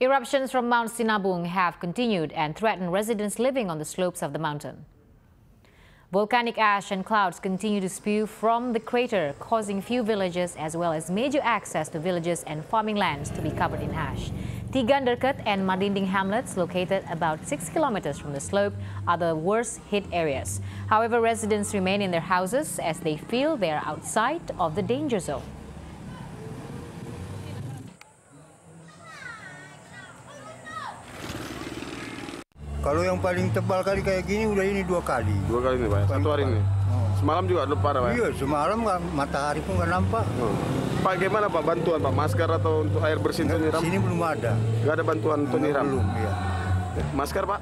Eruptions from Mount Sinabung have continued and threaten residents living on the slopes of the mountain. Volcanic ash and clouds continue to spew from the crater, causing few villages as well as major access to villages and farming lands to be covered in ash. Tiganderket and Mardinding hamlets, located about 6 kilometers from the slope, are the worst hit areas. However, residents remain in their houses as they feel they are outside of the danger zone. Kalau yang paling tebal kali kayak gini udah ini dua kali. Dua kali nih Pak, ya? satu hari ini. Oh. Semalam juga ada parah Pak. ya? Iya, semalam nggak matahari pun nggak nampak. Oh. Pak gimana Pak bantuan Pak masker atau untuk air bersih untuk nyiram? Sini belum ada. Gak ada bantuan untuk nyiram. Belum, iya. Masker Pak?